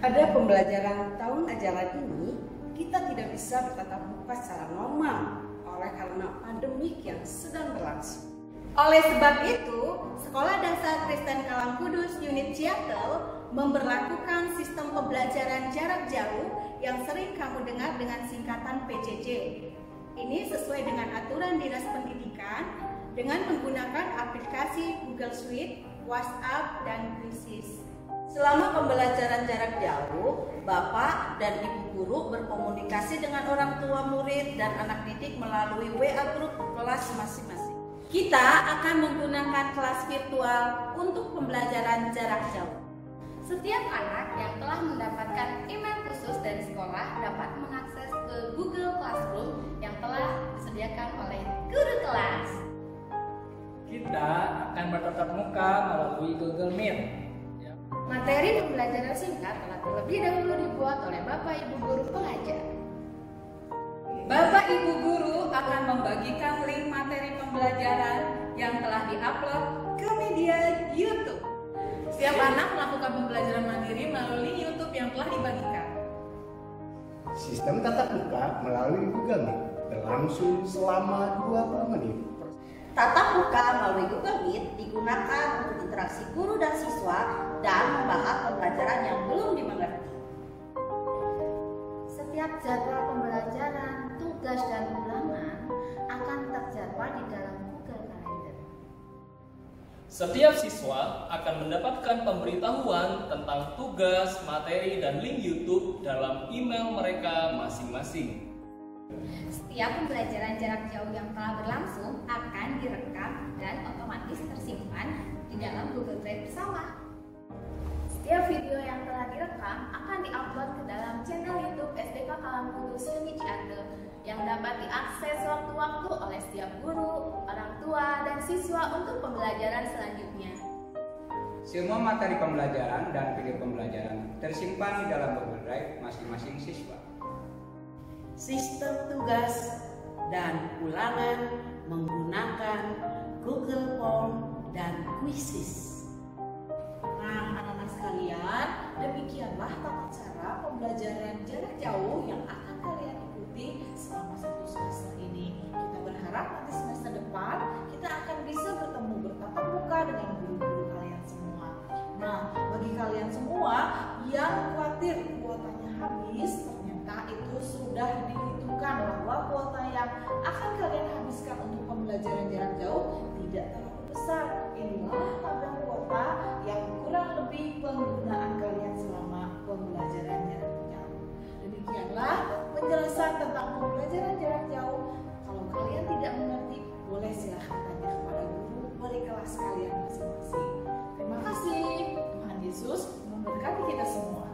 Pada pembelajaran tahun ajaran ini, kita tidak bisa bertatap muka secara normal oleh karena pandemik yang sedang berlangsung. Oleh sebab itu, Sekolah Dasar Kristen Kalang Kudus Unit Seattle memberlakukan sistem pembelajaran jarak jauh yang sering kamu dengar dengan singkatan PJJ. Ini sesuai dengan aturan Dinas Pendidikan dengan menggunakan aplikasi Google Suite, WhatsApp, dan Quizzes. Selama pembelajaran jarak jauh, Bapak dan Ibu guru berkomunikasi dengan orang tua murid dan anak didik melalui WA grup kelas masing-masing. Kita akan menggunakan kelas virtual untuk pembelajaran jarak jauh. Setiap anak yang telah mendapatkan email khusus dari sekolah dapat mengakses ke Google Classroom yang telah disediakan oleh guru kelas. Kita akan bertatap muka melalui Google Meet. Materi pembelajaran singkat telah terlebih dahulu dibuat oleh Bapak Ibu guru pengajar. Bapak Ibu guru akan membagikan link materi pembelajaran yang telah diupload ke media YouTube. Setiap anak melakukan pembelajaran mandiri melalui YouTube yang telah dibagikan. Sistem tatap muka melalui Google Meet berlangsung selama 20 menit. Tatap muka melalui Google Meet digunakan untuk interaksi guru dan siswa dan membahas pembelajaran yang belum dimengerti. Setiap jadwal pembelajaran, tugas, dan ulangan akan terjadwal di dalam Google Calendar. Setiap siswa akan mendapatkan pemberitahuan tentang tugas, materi, dan link YouTube dalam email mereka masing-masing. Setiap pembelajaran jarak jauh yang telah berlangsung direkam dan otomatis tersimpan di dalam Google Drive bersama. Setiap video yang telah direkam akan diupload ke dalam channel YouTube SDK Kalam Kudus Ciater yang dapat diakses waktu-waktu oleh setiap guru, orang tua, dan siswa untuk pembelajaran selanjutnya. Semua materi pembelajaran dan video pembelajaran tersimpan di dalam Google Drive masing-masing siswa. Sistem tugas dan ulangan menggunakan Google Form dan Quizzes. Nah, anak-anak sekalian, demikianlah tata cara pembelajaran jarak jauh yang akan kalian ikuti selama satu semester ini. Kita berharap nanti semester depan kita akan bisa bertemu bertatap muka dengan guru-guru kalian semua. Nah, bagi kalian semua yang khawatir kuotanya habis, ternyata itu sudah dihitungkan bahwa kuota yang akan kalian habiskan untuk pembelajaran jarak jauh tidak terlalu besar. Inilah tabel kuota yang kurang lebih penggunaan kalian selama pembelajaran jarak jauh. Demikianlah penjelasan tentang pembelajaran jarak jauh. Kalau kalian tidak mengerti, boleh silahkan tanya kepada guru wali kelas kalian masing-masing. Terima kasih. Tuhan Yesus memberkati kita semua.